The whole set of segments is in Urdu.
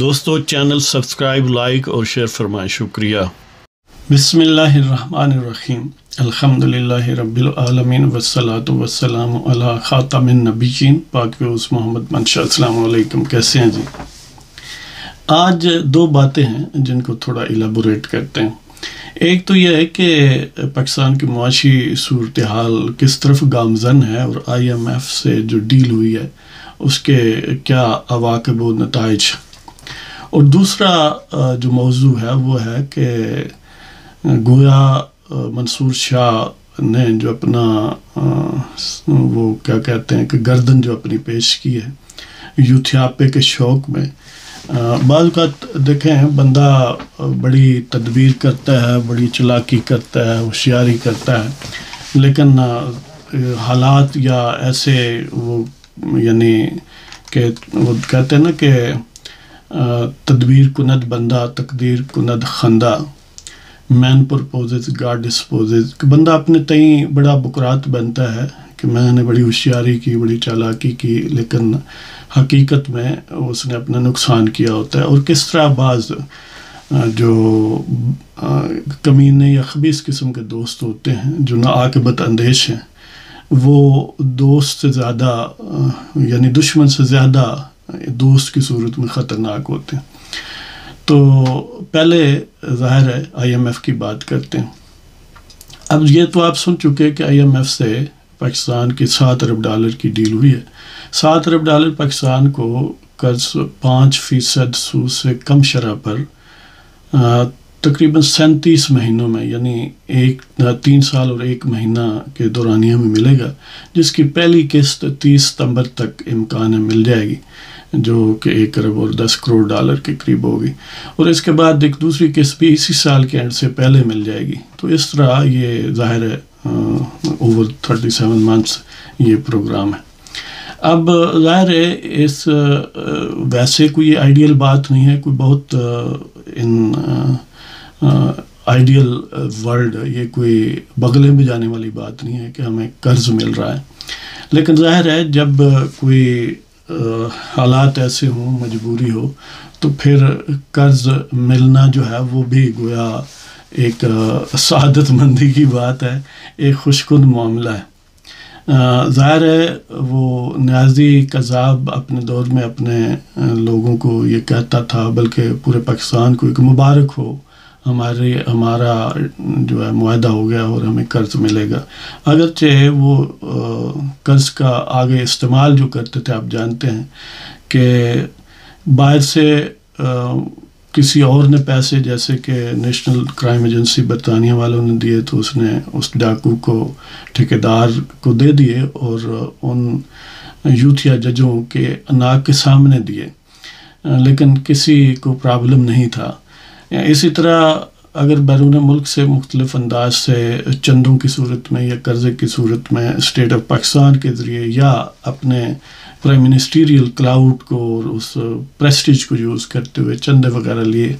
دوستو، چینل سبسکرائب، لائک اور شیئر فرمائیں۔ شکریہ۔ بسم اللہ الرحمن الرحیم۔ الحمد للہ رب العالمین والصلاة والسلام علی خاتم النبیین۔ پاک ویوز محمد منشا السلام علیکم۔ کیسے ہیں جی؟ آج دو باتیں ہیں جن کو تھوڑا ایلیبوریٹ کرتے ہیں۔ ایک تو یہ ہے کہ پاکستان کی معاشی صورتحال کس طرف گامزن ہے اور آئی ایم ایف سے جو ڈیل ہوئی ہے، اس کے کیا عواقب و نتائج؟ اور دوسرا جو موضوع ہے وہ ہے کہ گویا منصور شاہ نے جو اپنا وہ کیا کہتے ہیں کہ گردن جو اپنی پیش کی ہے، یوتھیاپے کے شوق میں بعض اوقات دیکھیں بندہ بڑی تدبیر کرتا ہے، بڑی چلاکی کرتا ہے، ہوشیاری کرتا ہے، لیکن حالات یا ایسے وہ یعنی کہ وہ کہتے ہیں نا کہ تدبیر کند بندہ، تقدیر کند خندہ مین پرپوزز گاڈ ڈسپوزز کہ بندہ اپنے تئیں بڑا بکرات بنتا ہے کہ میں نے بڑی ہوشیاری کی، بڑی چالاکی کی، لیکن حقیقت میں اس نے اپنا نقصان کیا ہوتا ہے. اور کس طرح بعض جو کمینے یا خبیص قسم کے دوست ہوتے ہیں، جو نہ عاقبت اندیش ہیں، وہ دوست سے زیادہ یعنی دشمن سے زیادہ دوست کی صورت میں خطرناک ہوتے ہیں۔ تو پہلے ظاہر ہے آئی ایم ایف کی بات کرتے ہیں۔ اب یہ تو آپ سن چکے کہ آئی ایم ایف سے پاکستان کی سات ارب ڈالر کی ڈیل ہوئی ہے۔ سات ارب ڈالر پاکستان کو قرض پانچ فیصد سود سے کم شرح پر تقریباً سینتیس مہینوں میں یعنی ایک تین سال اور ایک مہینہ کے دورانیہ میں ملے گا، جس کی پہلی قسط تیس ستمبر تک امکان مل جائے گی۔ جو کہ ایک ارب اور دس کروڑ ڈالر کے قریب ہوگی اور اس کے بعد ایک دوسری قسط بھی اسی سال کے اینڈ سے پہلے مل جائے گی۔ تو اس طرح یہ ظاہر ہے اوور تھرٹی سیون منتھس یہ پروگرام ہے۔ اب ظاہر ہے، اس ویسے کوئی آئیڈیل بات نہیں ہے، کوئی بہت ان آئیڈیل ورلڈ یہ کوئی بغلے میں جانے والی بات نہیں ہے کہ ہمیں قرض مل رہا ہے۔ لیکن ظاہر ہے، جب کوئی حالات ایسے ہوں، مجبوری ہو، تو پھر قرض ملنا جو ہے وہ بھی گویا ایک سعادت مندی کی بات ہے، ایک خوش کن معاملہ ہے۔ ظاہر ہے وہ نیازی کذاب اپنے دور میں اپنے لوگوں کو یہ کہتا تھا، بلکہ پورے پاکستان کو ایک مبارک ہو۔ ہمارے ہمارا جو ہے معاہدہ ہو گیا اور ہمیں قرض ملے گا۔ اگرچہ وہ قرض کا آگے استعمال جو کرتے تھے، آپ جانتے ہیں کہ باہر سے کسی اور نے پیسے، جیسے کہ نیشنل کرائم ایجنسی برطانیہ والوں نے دیے، تو اس نے اس ڈاکو کو، ٹھیکیدار کو دے دیے اور ان یوتھ یا ججوں کے ناک کے سامنے دیے۔ لیکن کسی کو پرابلم نہیں تھا۔ اسی طرح اگر بیرون ملک سے مختلف انداز سے چندوں کی صورت میں یا قرضے کی صورت میں اسٹیٹ آف پاکستان کے ذریعے یا اپنے پرائم منسٹیریل کلاؤڈ کو اور اس پریسٹیج کو یوز کرتے ہوئے چندے وغیرہ لیے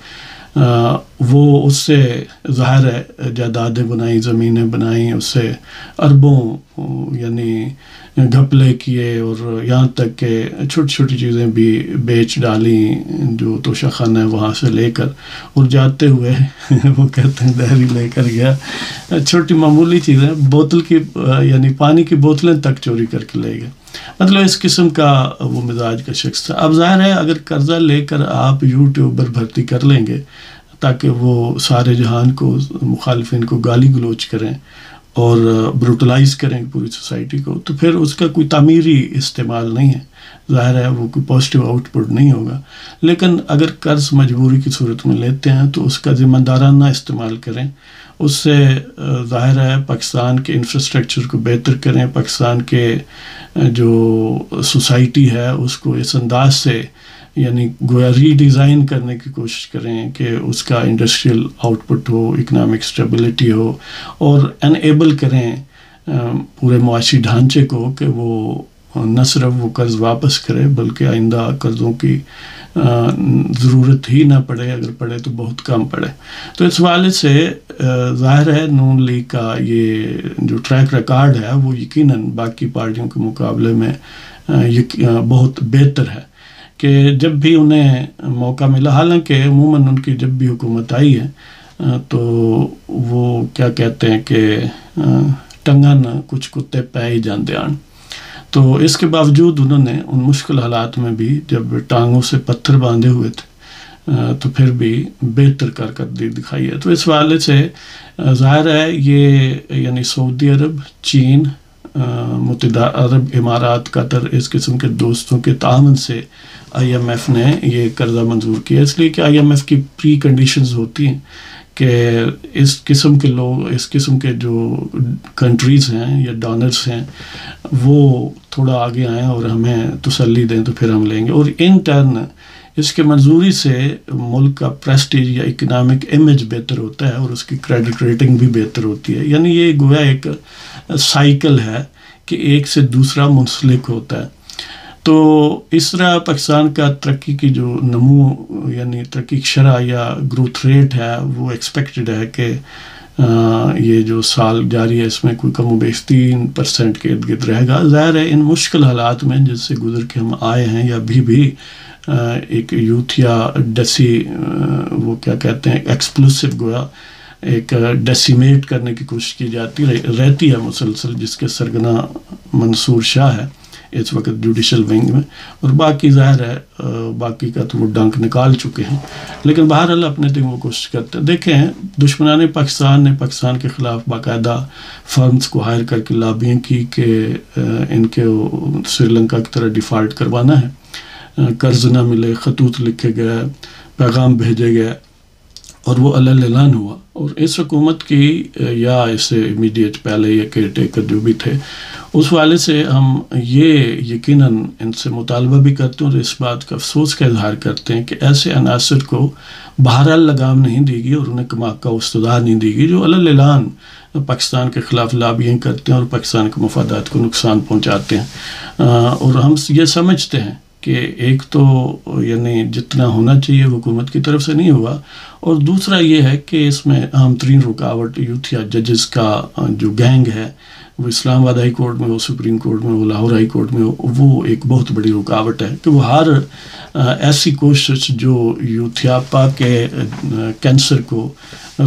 وہ اس سے ظاہر ہے، جائیدادیں بنائیں، زمینیں بنائیں، اس سے اربوں یعنی گھپلے کیے اور یہاں تک کہ چھوٹی چھوٹی چیزیں بھی بیچ ڈالیں جو توشہ خانہ ہے وہاں سے لے کر اور جاتے ہوئے وہ کہتے ہیں دہلی لے کر گیا۔ چھوٹی معمولی چیزیں، بوتل کی یعنی پانی کی بوتلیں تک چوری کر کے لے گئے۔ مطلب اس قسم کا وہ مزاج کا شخص تھا۔ اب ظاہر ہے، اگر قرضہ لے کر آپ یوٹیوبر بھرتی کر لیں گے تاکہ وہ سارے جہان کو، مخالفین کو گالی گلوچ کریں اور بروٹلائز کریں پوری سوسائٹی کو، تو پھر اس کا کوئی تعمیری استعمال نہیں ہے۔ ظاہر ہے، وہ کوئی پازیٹیو آؤٹ پٹ نہیں ہوگا۔ لیکن اگر قرض مجبوری کی صورت میں لیتے ہیں تو اس کا ذمہ دارانہ استعمال کریں۔ اس سے ظاہر ہے پاکستان کے انفراسٹرکچر کو بہتر کریں، پاکستان کے جو سوسائٹی ہے، اس کو اس انداز سے یعنی گویا ری ڈیزائن کرنے کی کوشش کریں کہ اس کا انڈسٹریل آؤٹ پٹ ہو اکنامک اسٹیبلٹی ہو، اور انیبل کریں پورے معاشی ڈھانچے کو کہ وہ نہ صرف وہ قرض واپس کرے بلکہ آئندہ قرضوں کی ضرورت ہی نہ پڑے، اگر پڑے تو بہت کم پڑے۔ تو اس حوالے سے ظاہر ہے، نون لیگ کا یہ جو ٹریک ریکارڈ ہے، وہ یقیناً باقی پارٹیوں کے مقابلے میں بہت بہتر ہے کہ جب بھی انہیں موقع ملا۔ حالانکہ عموماً ان کی جب بھی حکومت آئی ہے تو وہ کیا کہتے ہیں کہ ٹنگن کچھ کتے پہ ہی جانتے آن۔ تو اس کے باوجود انہوں نے ان مشکل حالات میں بھی جب ٹانگوں سے پتھر باندھے ہوئے تھے تو پھر بھی بہتر کارکردگی دکھائی ہے۔ تو اس حوالے سے ظاہر ہے یہ یعنی سعودی عرب، چین متحدہ عرب امارات، قطر، اس قسم کے دوستوں کے تعاون سے آئی ایم ایف نے یہ قرضہ منظور کیا۔ اس لیے کہ آئی ایم ایف کی پری کنڈیشنز ہوتی ہیں کہ اس قسم کے لوگ، اس قسم کے جو کنٹریز ہیں یا ڈونرس ہیں وہ تھوڑا آگے آئیں اور ہمیں تسلی دیں تو پھر ہم لیں گے اور ان ٹرن اس کے منظوری سے ملک کا پریسٹیج یا اکنامک امیج بہتر ہوتا ہے اور اس کی کریڈٹ ریٹنگ بھی بہتر ہوتی ہے۔ یعنی یہ گویا ایک سائیکل ہے کہ ایک سے دوسرا منسلک ہوتا ہے۔ تو اس طرح پاکستان کا ترقی کی جو نمو یعنی ترقی شرح یا گروتھ ریٹ ہے وہ ایکسپیکٹڈ ہے کہ یہ جو سال جاری ہے، اس میں کوئی کم و بیش تین پرسنٹ کے ارد گرد رہے گا۔ ظاہر ہے، ان مشکل حالات میں جس سے گزر کے ہم آئے ہیں یا ابھی بھی ایک یوتھ یا ڈیسی وہ کیا کہتے ہیں ایکسپلوسو گویا، ایک ڈیسیمیٹ کرنے کی کوشش کی جاتی رہتی ہے مسلسل، جس کے سرگنا منصور شاہ ہے۔ اس وقت جوڈیشل ونگ میں، اور باقی ظاہر ہے باقی کا تو وہ ڈنک نکال چکے ہیں۔ لیکن بہرحال اپنے دن وہ کوشش کرتے ہیں۔ دیکھیں، دشمنان پاکستان نے پاکستان کے خلاف باقاعدہ فرمز کو ہائر کر کے لابیاں کی کہ ان کے سری لنکا کی طرح ڈیفالٹ کروانا ہے۔ قرض نہ ملے، خطوط لکھے گئے، پیغام بھیجے گئے، اور وہ اعلان ہوا۔ اور اس حکومت کی یا اس سے امیڈیٹ پہلے یا کیئر ٹیکر جو بھی تھے اس والے سے ہم یہ یقیناً ان سے مطالبہ بھی کرتے ہیں اور اس بات کا افسوس کا اظہار کرتے ہیں کہ ایسے عناصر کو بہرحال لگام نہیں دی گی اور انہیں کما کا استدار نہیں دی گی جو اعلان پاکستان کے خلاف لابیاں کرتے ہیں اور پاکستان کے مفادات کو نقصان پہنچاتے ہیں۔ اور ہم یہ سمجھتے ہیں کہ ایک تو یعنی جتنا ہونا چاہیے حکومت کی طرف سے نہیں ہوا اور دوسرا یہ ہے کہ اس میں اہم ترین رکاوٹ یوتھ یا ججز کا جو گینگ ہے وہ اسلام آباد ہائی کورٹ میں ہو، سپریم کورٹ میں ہو، لاہور ہائی کورٹ میں ہو، وہ ایک بہت بڑی رکاوٹ ہے کہ وہ ہر ایسی کوشش جو یوتھیاپا کے کینسر کو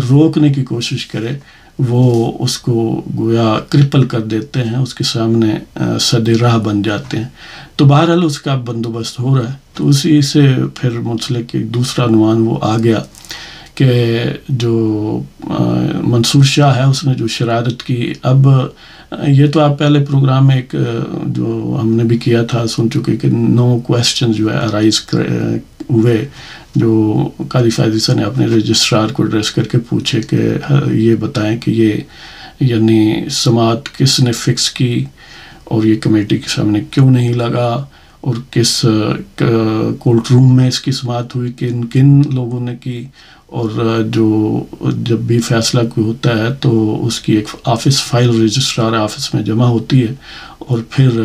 روکنے کی کوشش کرے، وہ اس کو گویا کرپل کر دیتے ہیں، اس کے سامنے صد راہ بن جاتے ہیں۔ تو بہرحال اس کا بندوبست ہو رہا ہے۔ تو اسی سے پھر منسلک ایک دوسرا عنوان وہ آ گیا کہ جو منصور شاہ ہے، اس نے جو شرارت کی، اب یہ تو آپ پہلے پروگرام میں ایک جو ہم نے بھی کیا تھا، سن چکے کہ نو کوشچن جو ہے ارائز ہوئے، جو قاضی فائزہ نے اپنے رجسٹرار کو ایڈریس کر کے پوچھے کہ یہ بتائیں کہ یہ یعنی سماعت کس نے فکس کی اور یہ کمیٹی کے سامنے کیوں نہیں لگا؟ اور کس کورٹ روم میں اس کی سماعت ہوئی، کن کن لوگوں نے کی؟ اور جو جب بھی فیصلہ کوئی ہوتا ہے تو اس کی ایک آفس فائل رجسٹرار آفس میں جمع ہوتی ہے اور پھر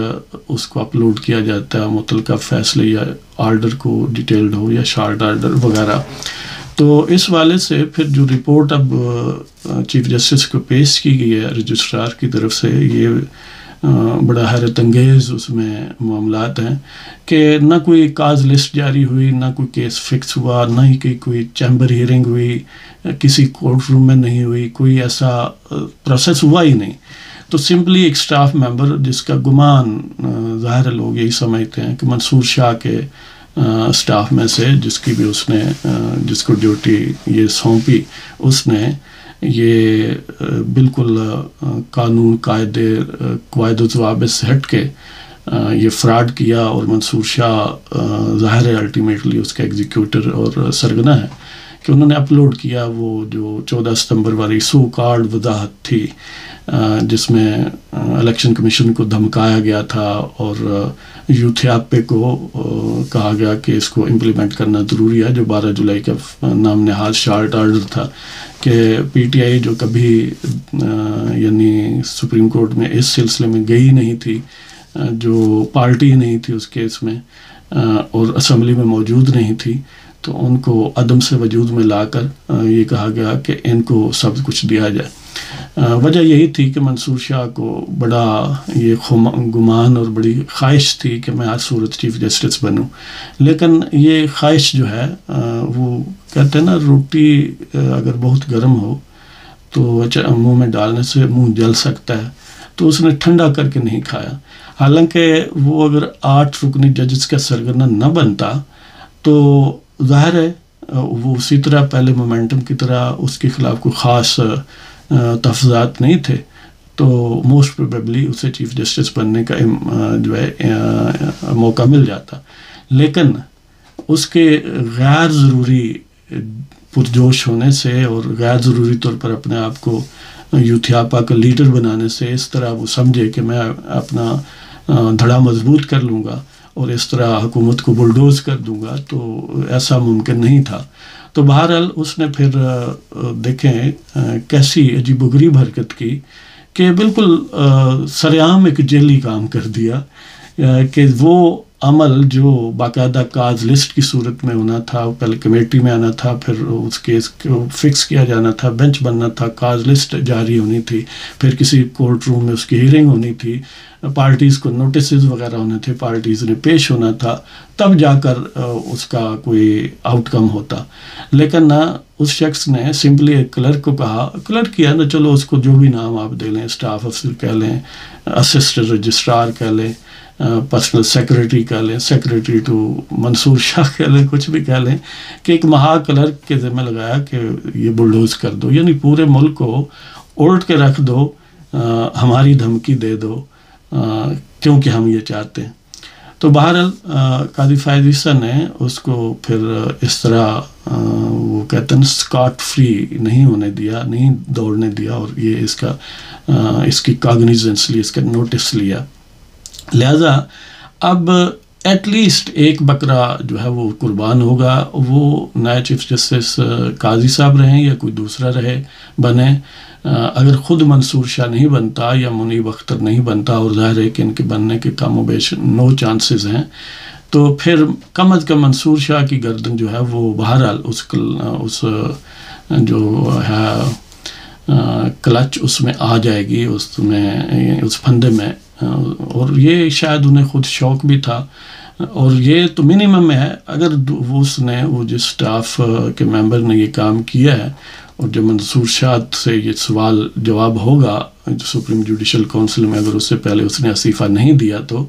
اس کو اپلوڈ کیا جاتا ہے، متعلقہ فیصلے یا آرڈر کو ڈیٹیلڈ ہو یا شارٹ آرڈر وغیرہ۔ تو اس والے سے پھر جو رپورٹ اب چیف جسٹس کو پیش کی گئی ہے رجسٹرار کی طرف سے، یہ بڑا حیرت انگیز اس میں معاملات ہیں کہ نہ کوئی کاز لسٹ جاری ہوئی، نہ کوئی کیس فکس ہوا، نہ ہی کہ کوئی چیمبر ہیئرنگ ہوئی، کسی کورٹ روم میں نہیں ہوئی، کوئی ایسا پروسیس ہوا ہی نہیں۔ تو سمپلی ایک سٹاف ممبر جس کا گمان ظاہر لوگ یہی سمجھتے ہیں کہ منصور شاہ کے سٹاف میں سے جس کی بھی اس نے جس کو ڈیوٹی یہ سونپی، اس نے یہ بالکل قانون، قاعدے قواعد و ضوابط سے ہٹ کے یہ فراڈ کیا اور منصور شاہ ظاہر ہے الٹیمیٹلی اس کا ایگزیکیوٹر اور سرگنا ہے۔ کہ انہوں نے اپلوڈ کیا وہ جو چودہ ستمبر والی سو کارڈ وضاحت تھی جس میں الیکشن کمیشن کو دھمکایا گیا تھا اور یوتھیاپے کو کہا گیا کہ اس کو امپلیمنٹ کرنا ضروری ہے، جو بارہ جولائی کا نام نہاد شارٹ آرڈر تھا کہ پی ٹی آئی جو کبھی یعنی سپریم کورٹ میں اس سلسلے میں گئی نہیں تھی جو پارٹی نہیں تھی اس کیس میں اور اسمبلی میں موجود نہیں تھی تو ان کو عدم سے وجود میں لا کر یہ کہا گیا کہ ان کو سب کچھ دیا جائے۔ وجہ یہی تھی کہ منصور شاہ کو بڑا یہ گمان اور بڑی خواہش تھی کہ میں ہر صورت چیف جسٹس بنوں۔ لیکن یہ خواہش جو ہے وہ کہتے ہیں نا، روٹی اگر بہت گرم ہو تو منہ میں ڈالنے سے منہ جل سکتا ہے۔ تو اس نے ٹھنڈا کر کے نہیں کھایا۔ حالانکہ وہ اگر آٹھ رکنی ججز کا سرگرنا نہ بنتا تو ظاہر ہے، وہ اسی طرح پہلے مومنٹم کی طرح اس کے خلاف کوئی خاص تفضات نہیں تھے۔ تو موسٹ پروبیبلی اسے چیف جسٹس بننے کا جو ہے موقع مل جاتا۔ لیکن اس کے غیر ضروری پرجوش ہونے سے اور غیر ضروری طور پر اپنے آپ کو یوتھیاپا کا لیڈر بنانے سے اس طرح وہ سمجھے کہ میں اپنا دھڑا مضبوط کر لوں گا اور اس طرح حکومت کو بلڈوز کر دوں گا، تو ایسا ممکن نہیں تھا۔ تو بہرحال اس نے پھر دیکھیں کیسی عجیب و غریب حرکت کی کہ بالکل سریام ایک جیلی کام کر دیا کہ وہ عمل جو باقاعدہ کاز لسٹ کی صورت میں ہونا تھا پہلے کمیٹی میں آنا تھا، پھر اس کیس کو فکس کیا جانا تھا، بینچ بننا تھا، کاز لسٹ جاری ہونی تھی، پھر کسی کورٹ روم میں اس کی ہیئرنگ ہونی تھی پارٹیز کو نوٹسز وغیرہ ہونے تھے پارٹیز نے پیش ہونا تھا، تب جا کر اس کا کوئی آؤٹ کم ہوتا۔ لیکن نہ اس شخص نے سمپلی ایک کلرک کو کہا کلرک کیا نا، چلو اس کو جو بھی نام آپ دے لیں اسٹاف افسر کہہ لیں اسسٹنٹ رجسٹرار کہہ لیں۔ پرسنل سیکرٹری کہہ لیں سیکرٹری ٹو منصور شاہ کہہ لیں، کچھ بھی کہہ لیں کہ ایک مہا کلرک کے ذمہ لگایا کہ یہ بلڈوز کر دو یعنی پورے ملک کو الٹ کے رکھ دو ہماری دھمکی دے دو کیونکہ ہم یہ چاہتے ہیں۔ تو بہرحال قاضی فائد عیسیٰ نے اس کو پھر اس طرح وہ کہتے ہیں اسکاٹ فری نہیں ہونے دیا، نہیں دوڑنے دیا اور یہ اس کا اس کی کاگنیزنس لی اس کا نوٹس لیا۔ لہذا اب ایٹ لیسٹ ایک بکرا جو ہے وہ قربان ہوگا، وہ نئے چیف جسٹس قاضی صاحب رہیں یا کوئی دوسرا رہے بنے اگر خود منصور شاہ نہیں بنتا یا منیب اختر نہیں بنتا اور ظاہر ہے کہ ان کے بننے کے کم و بیش نو چانسز ہیں، تو پھر کم از کم منصور شاہ کی گردن جو ہے وہ بہرحال اس اس جو ہے کلچ اس میں آ جائے گی، اس میں، اس پھندے میں۔ اور یہ شاید انہیں خود شوق بھی تھا۔ اور یہ تو منیمم ہے، اگر وہ اس نے، وہ جس اسٹاف کے ممبر نے یہ کام کیا ہے، اور جب منصور شاہ سے یہ سوال جواب ہوگا سپریم جوڈیشل کونسل میں اگر اس سے پہلے اس نے استعفیٰ نہیں دیا تو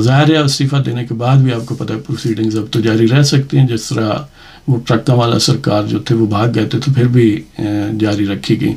ظاہر ہے استعفیٰ دینے کے بعد بھی آپ کو پتہ ہے پروسیڈنگز اب تو جاری رہ سکتی ہیں۔ جس طرح وہ ٹرکا والا سرکار جو تھے وہ بھاگ گئے تھے، تو پھر بھی جاری رکھی گئی۔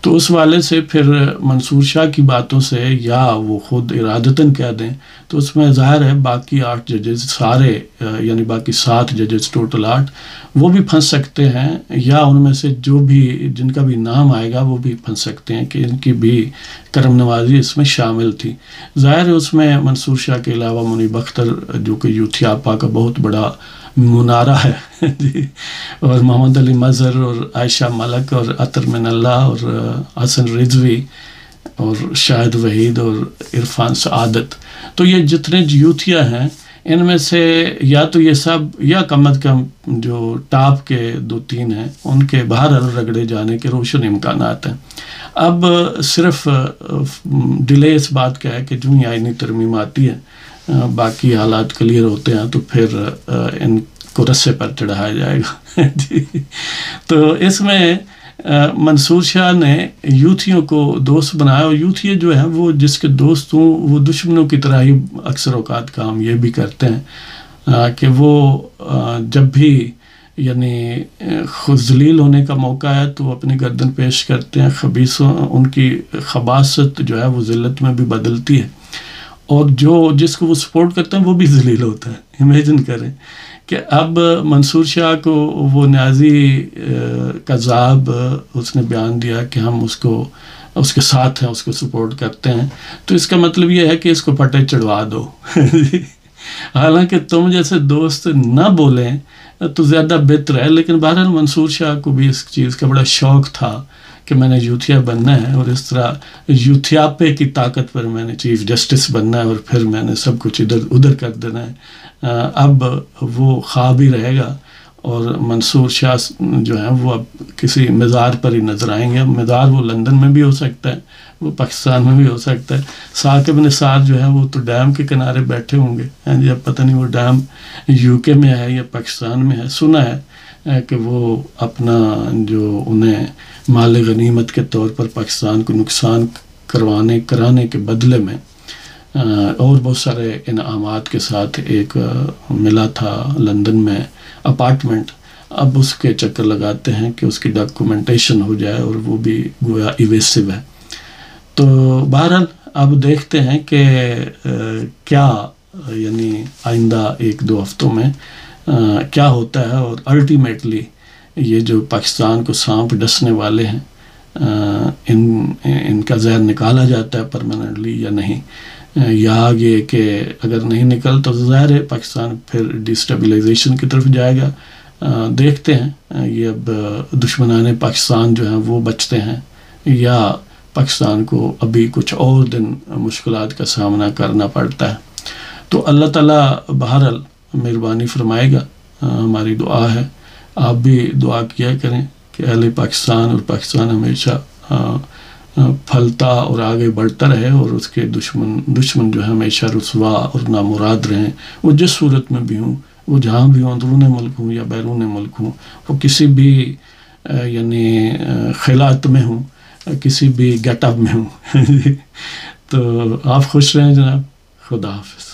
تو اس والے سے پھر منصور شاہ کی باتوں سے یا وہ خود ارادتاً کہہ دیں، تو اس میں ظاہر ہے باقی آٹھ ججز، سارے یعنی باقی سات ججز، ٹوٹل آٹھ، وہ بھی پھنس سکتے ہیں۔ یا ان میں سے جو بھی جن کا بھی نام آئے گا، وہ بھی پھنس سکتے ہیں کہ ان کی بھی کرم نوازی اس میں شامل تھی۔ ظاہر ہے اس میں منصور شاہ کے علاوہ منی بختر جو کہ یوتھیاپا کا بہت بڑا منارہ ہے جی۔ اور محمد علی مظہر اور عائشہ ملک اور عطر من اللہ اور حسن رضوی اور شاہد وحید اور عرفان سعادت۔ تو یہ جتنے یوتھیا ہیں، ان میں سے یا تو یہ سب، یا کم از کم جو ٹاپ کے دو تین ہیں، ان کے باہر رگڑے جانے کے روشن امکانات ہیں۔ اب صرف ڈیلے اس بات کا ہے کہ جو ہی آئینی ترمیم آتی ہے باقی حالات کلیئر ہوتے ہیں تو پھر ان کو رسے پر چڑھایا جائے گا۔ جی۔ تو اس میں منصور شاہ نے یوتھیوں کو دوست بنایا اور یوتھی جو ہیں وہ جس کے دوست ہوں، وہ دشمنوں کی طرح ہی اکثر اوقات کام یہ بھی کرتے ہیں۔ کہ وہ جب بھی یعنی خود ذلیل ہونے کا موقع ہے تو وہ اپنی گردن پیش کرتے ہیں، خبیصوں، ان کی خباصت جو ہے وہ ذلت میں بھی بدلتی ہے۔ اور جو جس کو وہ سپورٹ کرتے ہیں وہ بھی ذلیل ہوتا ہے۔ امیجن کریں۔ کہ اب منصور شاہ کو وہ نیازی کذاب اس نے بیان دیا کہ ہم اس کو، اس کے ساتھ ہیں، اس کو سپورٹ کرتے ہیں۔ تو اس کا مطلب یہ ہے کہ اس کو پٹے چڑھوا دو۔ حالانکہ تم جیسے دوست نہ بولیں تو زیادہ بہتر ہے۔ لیکن بہرحال منصور شاہ کو بھی اس چیز کا بڑا شوق تھا۔ کہ میں نے یوتھیا بننا ہے اور اس طرح یوتھیاپے کی طاقت پر میں نے چیف جسٹس بننا ہے اور پھر میں نے سب کچھ ادھر ادھر کر دینا ہے۔ اب وہ خواب ہی رہے گا اور منصور شاہ جو ہیں وہ اب کسی مزار پر ہی نظر آئیں گے۔ مزار وہ لندن میں بھی ہو سکتا ہے، وہ پاکستان میں بھی ہو سکتا ہے۔ ثاقب نثار جو ہے وہ تو ڈیم کے کنارے بیٹھے ہوں گے۔ ہاں جی اب پتہ نہیں وہ ڈیم یو کے میں ہے یا پاکستان میں ہے، سنا ہے۔ کہ وہ اپنا جو انہیں مال غنیمت کے طور پر پاکستان کو نقصان کروانے، کرانے کے بدلے میں اور بہت سارے انعامات کے ساتھ ایک ملا تھا لندن میں اپارٹمنٹ۔ اب اس کے چکر لگاتے ہیں کہ اس کی ڈاکومنٹیشن ہو جائے اور وہ بھی گویا ایویسو ہے۔ تو بہرحال اب دیکھتے ہیں کہ کیا یعنی آئندہ ایک دو ہفتوں میں کیا ہوتا ہے اور الٹیمیٹلی یہ جو پاکستان کو سانپ ڈسنے والے ہیں ان ان کا زہر نکالا جاتا ہے پرماننٹلی یا نہیں؟ یا آگے کہ اگر نہیں نکل تو ظاہر ہے پاکستان پھر ڈسٹیبلائزیشن کی طرف جائے گا۔ دیکھتے ہیں۔ یہ اب دشمنان پاکستان جو ہیں وہ بچتے ہیں۔ یا پاکستان کو ابھی کچھ اور دن مشکلات کا سامنا کرنا پڑتا ہے۔ تو اللہ تعالیٰ بہرحال مہربانی فرمائے گا ہماری دعا ہے۔ آپ بھی دعا کیا کریں کہ اہل پاکستان اور پاکستان ہمیشہ پھلتا اور آگے بڑھتا رہے اور اس کے دشمن دشمن جو ہے ہمیشہ رسوا اور نامراد رہیں۔ وہ جس صورت میں بھی ہوں، وہ جہاں بھی ہوں اندرون ملک ہوں یا بیرون ملک ہوں، وہ کسی بھی یعنی خیلات میں ہوں، کسی بھی گیٹ اپ میں ہوں۔ تو آپ خوش رہیں جناب۔ خدا حافظ۔